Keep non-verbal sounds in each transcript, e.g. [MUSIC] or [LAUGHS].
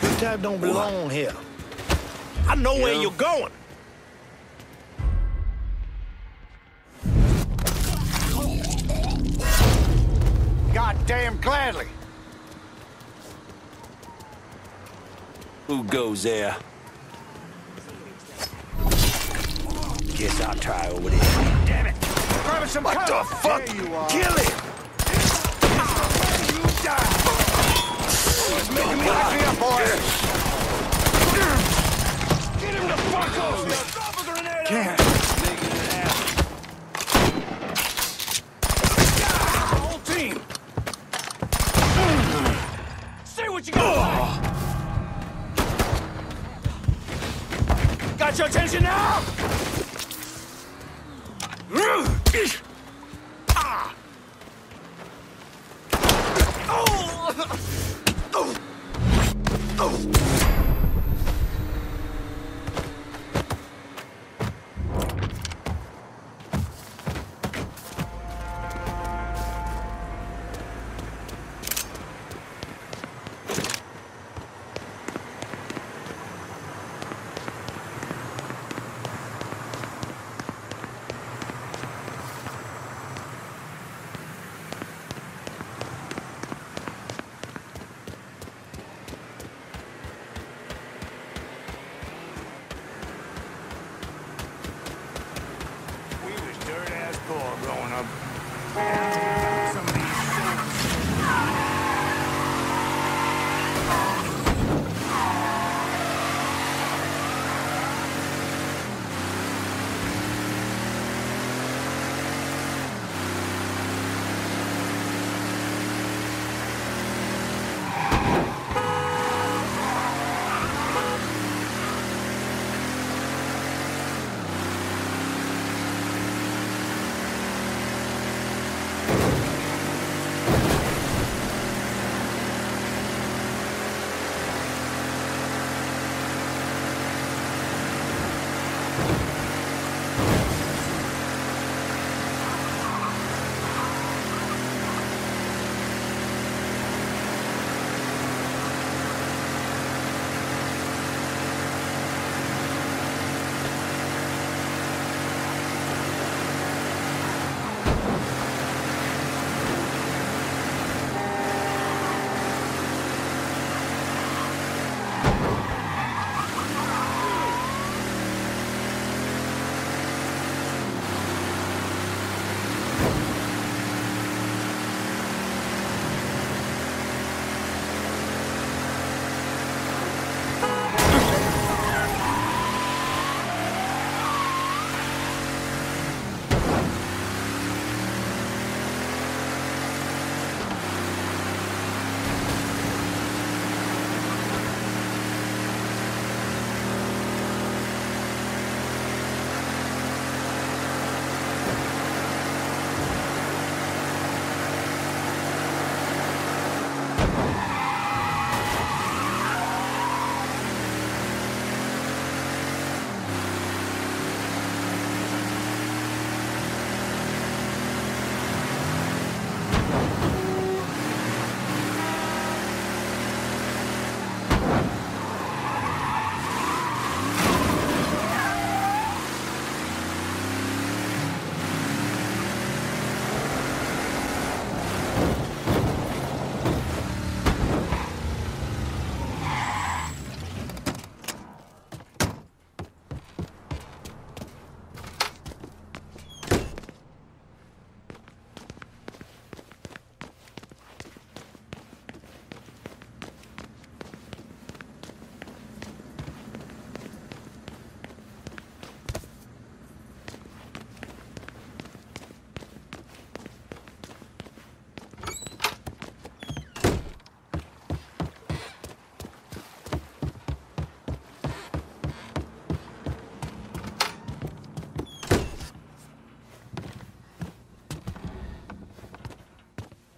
This type don't belong here. I know where you're going. Goddamn gladly. Who goes there? Guess I'll try over there. Damn it. Grabbing some What cover. the fuck? There you are. Kill him! You die. Making me oh, happy up, boys. Get him the fuck off. Drop a grenade. Can't. Whole team. Say what you got. Oh. Got your attention now? Ah! Oh! Some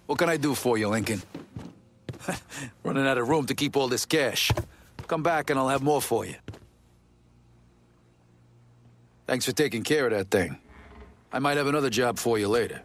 What can I do for you, Lincoln? [LAUGHS] Running out of room to keep all this cash. Come back and I'll have more for you. Thanks for taking care of that thing. I might have another job for you later.